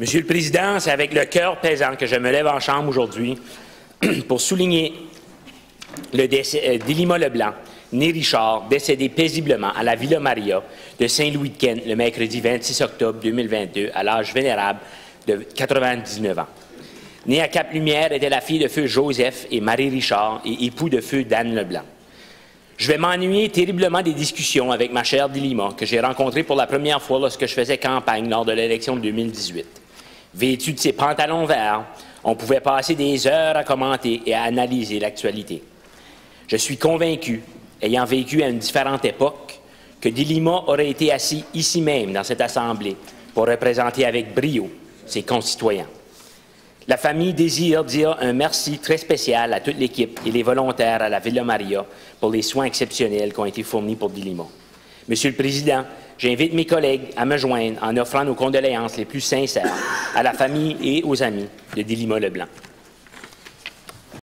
Monsieur le Président, c'est avec le cœur pesant que je me lève en chambre aujourd'hui pour souligner le décès euh, d'Ilima Leblanc, né Richard, décédé paisiblement à la Villa Maria de Saint-Louis-de-Kent le mercredi 26 octobre 2022 à l'âge vénérable de 99 ans. Née à Cap-Lumière, était la fille de feu Joseph et Marie Richard et époux de feu Dan Leblanc. Je vais m'ennuyer terriblement des discussions avec ma chère Dilima, que j'ai rencontrée pour la première fois lorsque je faisais campagne lors de l'élection de 2018. Vêtue de ses pantalons verts, on pouvait passer des heures à commenter et à analyser l'actualité. Je suis convaincu, ayant vécu à une différente époque, que Dilima aurait été assis ici même, dans cette Assemblée, pour représenter avec brio ses concitoyens. La famille désire dire un merci très spécial à toute l'équipe et les volontaires à la Villa Maria pour les soins exceptionnels qui ont été fournis pour Dilima. Monsieur le Président, j'invite mes collègues à me joindre en offrant nos condoléances les plus sincères à la famille et aux amis de Dilima Leblanc.